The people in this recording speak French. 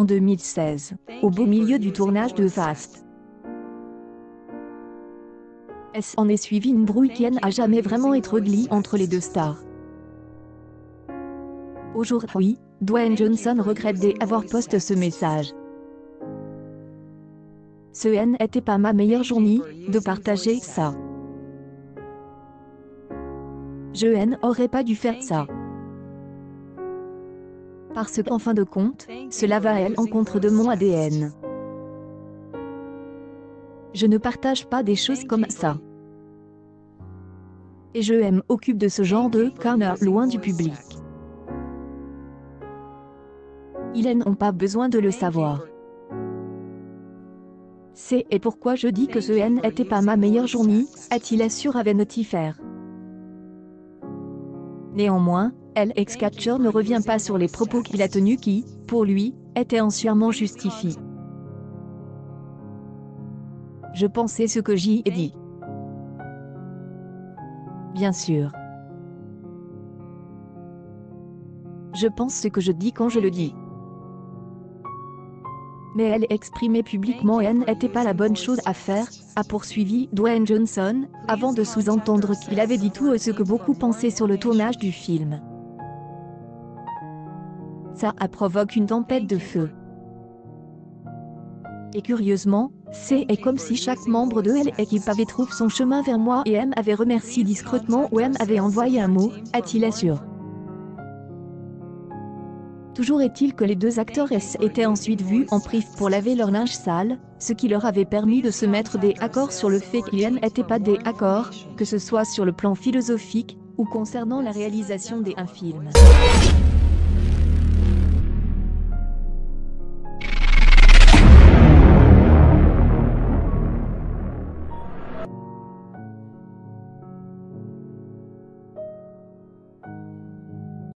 En 2016, au beau milieu du tournage de Fast. S en est suivi une brouille qui n'a jamais vraiment être ugly entre les deux stars. Aujourd'hui, Dwayne Johnson regrette d'avoir posté ce message. Ce n'était pas ma meilleure journée de partager ça. Je n'aurais pas dû faire ça. Parce qu'en fin de compte, cela va à l'encontre de mon ADN. Je ne partage pas des choses comme ça. Et je aime occupe de ce genre de corner loin du public. Ils n'ont pas besoin de le savoir. C'est et pourquoi je dis que ce N n'était pas ma meilleure journée, a-t-il assuré avec Notifer. Néanmoins, LX Catcher ne revient pas sur les propos qu'il a tenus qui, pour lui, étaient entièrement justifiés. Je pensais ce que j'y ai dit. Bien sûr. Je pense ce que je dis quand je le dis. Mais elle exprimait publiquement et n'était pas la bonne chose à faire, a poursuivi Dwayne Johnson, avant de sous-entendre qu'il avait dit tout ce que beaucoup pensaient sur le tournage du film. Ça a provoqué une tempête de feu. Et curieusement, c'est comme si chaque membre de l'équipe avait trouvé son chemin vers moi et M avait remercié discrètement ou M avait envoyé un mot, a-t-il assuré. Toujours est-il que les deux acteurs étaient ensuite vus en prive pour laver leur linge sale, ce qui leur avait permis de se mettre des accords sur le fait qu'ils n'étaient pas des accords, que ce soit sur le plan philosophique, ou concernant la réalisation des un film.